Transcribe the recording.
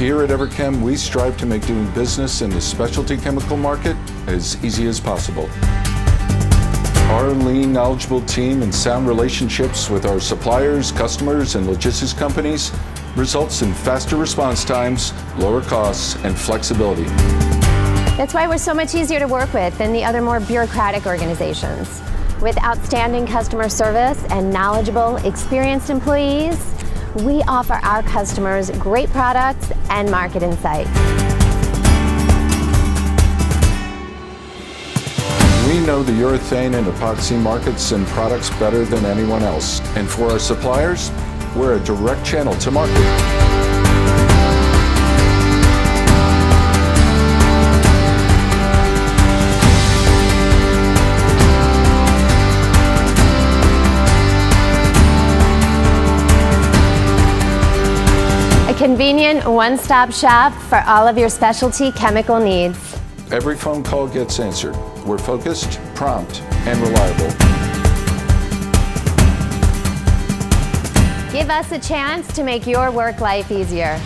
Here at Everchem, we strive to make doing business in the specialty chemical market as easy as possible. Our lean, knowledgeable team and sound relationships with our suppliers, customers, and logistics companies results in faster response times, lower costs, and flexibility. That's why we're so much easier to work with than the other more bureaucratic organizations. With outstanding customer service and knowledgeable, experienced employees, we offer our customers great products and market insight. We know the urethane and epoxy markets and products better than anyone else. And for our suppliers, we're a direct channel to market. Convenient one-stop shop for all of your specialty chemical needs. Every phone call gets answered. We're focused, prompt, and reliable. Give us a chance to make your work life easier.